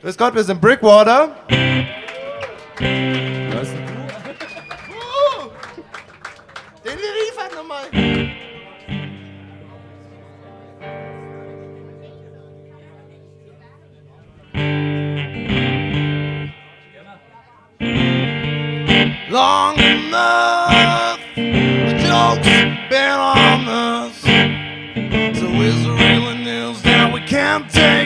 Grüß Gott, wir sind Brickwater. Was? Uh, den liefern nochmal. Long enough, the joke's been on us. So is the real news that we can't take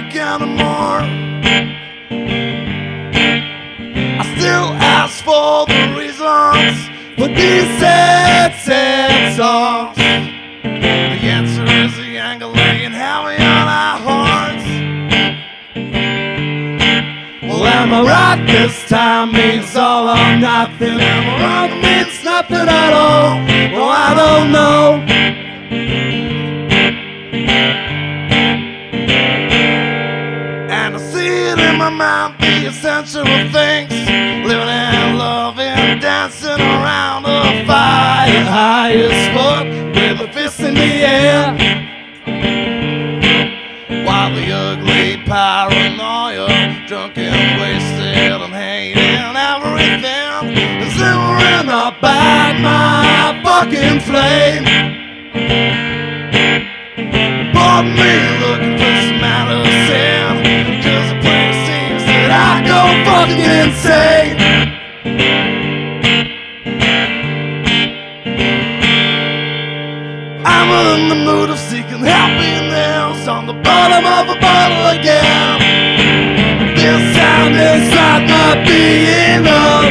for the reasons for these sad, sad songs. The answer is the angle laying heavy on our hearts. Well, am I right this time means all or nothing? Am I wrong means nothing at all? Well, I don't know. And I see it in my mind, the essential things. High as fuck, with a fist in the air. While the ugly paranoia, drunk and wasted and hating everything is simmering up at my fucking flame. Bought me looking for some medicine, cause the place seems that I go fucking insane. I'm in the mood of seeking happiness on the bottom of a bottle again. This time this might not be enough.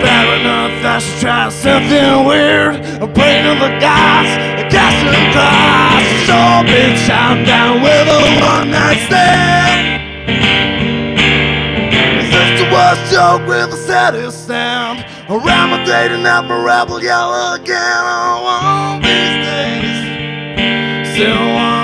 Fair enough, I should try something weird. I'm praying to the gods, I cast and cross. So bitch, I'm down with a one night stand. Is this the worst joke with a saddest sound? Around my dating out my rebel yell again on one these days. Still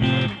Mm-hmm.